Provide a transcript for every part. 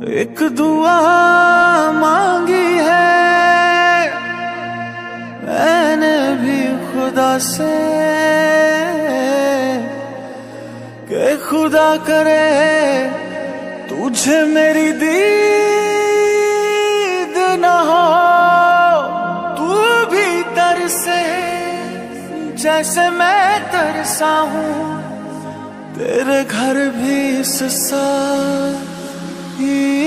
एक दुआ मांगी है। मैंने भी खुदा से के खुदा करे, तुझे मेरी दीद न हो। तू भी तरसे जैसे मैं तरसा हूँ, तेरे घर भी इस He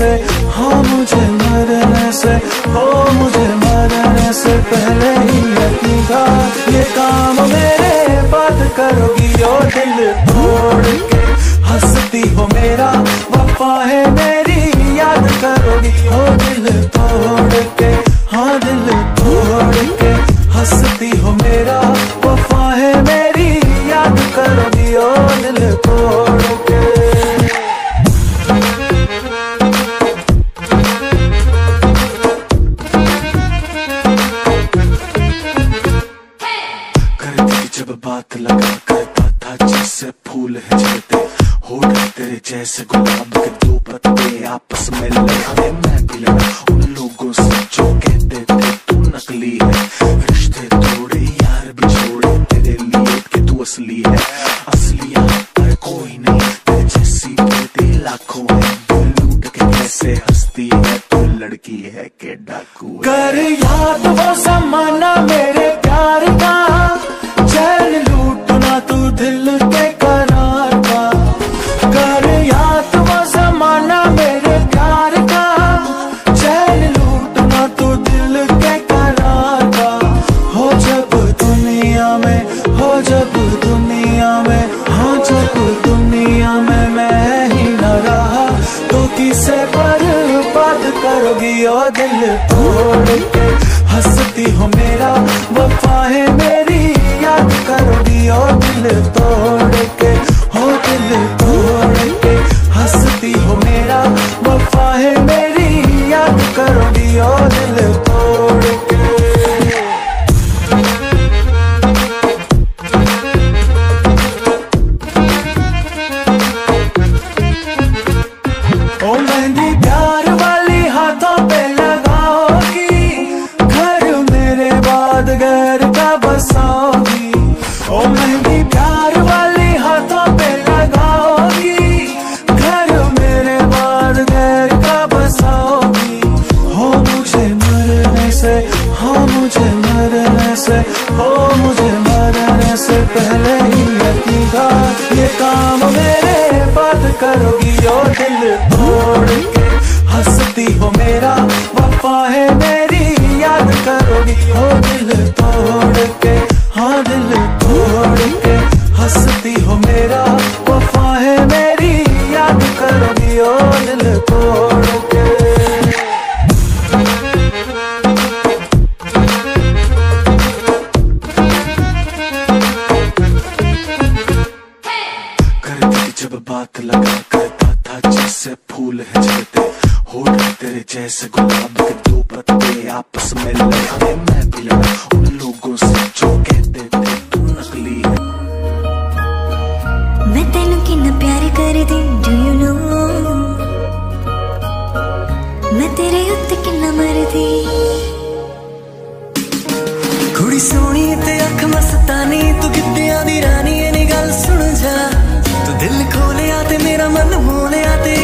से बात लगा करता था जैसे फूल है होठ तेरे जैसे गुलाब के दो पत्ते आपस में मैं भी लड़ा उन लोगों से जो कहते थे, तू नकली है। रिश्ते तोड़े, यार भी छोड़े। तेरे लिए कि तू असली है। असली पर कोई नहीं। तेरे जैसी बेटे लाखों है। लूट के कैसे हंसती है? तू लड़की है के डाकू कर याद वो समाना मेरे प्यार का दिल के करार का। कर जमाना मेरे प्यार का। लूटना तू दिल के करार का। हो जब दुनिया में, हो जब दुनिया में, हो जब दुनिया में मैं ही न रहा तो किसे पर बात करोगी ओ दिल तोड़ के? हंसती हो मेरा वफा है मेरी। याद करोगी ओ दिल तोड़ के, हो दिल तोड़ के, हंसती हो मेरा, वफा है मेरी, याद करोगी ओ दिल तोड़ हो मुझे मरने से, हो मुझे मरने से पहले ही यकीन था। ये काम मेरे बात करोगी ओ दिल तोड़ के। हंसती हो मेरा, वफा है मेरी, याद करोगी ओ दिल तोड़ जब बात लगा करता था जैसे फूल है झड़ते होठ तेरे जैसे गुलाब के दो पत्ते आपस में लड़ते मैं भी लड़ा उन लोगों से जो कहते थे तू नकली है मैं तेन किन्ना प्यार करदी डू यू नो मैं तेरे उत्ते किन्ना मरदी ਕੁੜੀ ਸੋਹਣੀ ਤੇ ਅੱਖ ਮਸਤਾਨੀ ਤੂੰ ਕਿੱਦਿਆਂ ਦੀ ਰਾਣੀ ਇਹ ਨੀ ਗੱਲ ਸੁਣ मेरा मन भूलिया ते